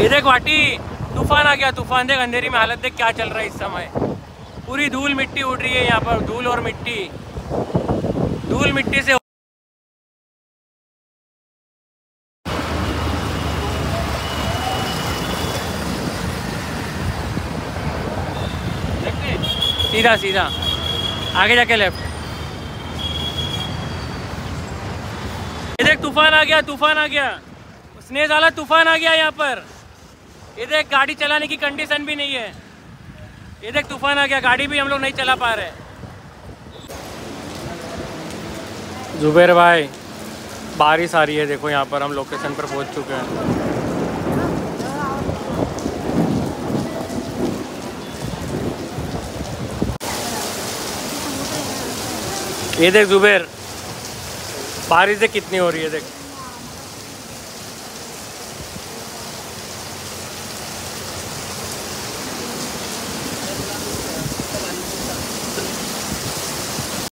ये देख वाटी, तूफ़ान आ गया, तूफ़ान देख, अंधेरी में हालत देख, क्या चल रहा है इस समय। पूरी धूल मिट्टी उड़ रही है यहाँ पर, धूल और मिट्टी। धूल मिट्टी से सीधा सीधा। आगे जाके लेफ़्ट ये देख, तूफ़ान आ गया, तूफ़ान आ गया। स्नेह वाला तूफ़ान आ गया यहाँ पर। ये देख गाड़ी चलाने की कंडीशन भी नहीं है। ये देख तूफ़ान आ गया, गाड़ी भी हम लोग नहीं चला पा रहे। जुबेर भाई, बारिश आ रही है, देखो यहाँ पर हम लोकेशन पर पहुँच चुके हैं। ये देख जुबेर, बारिश देख कितनी हो रही है, देख।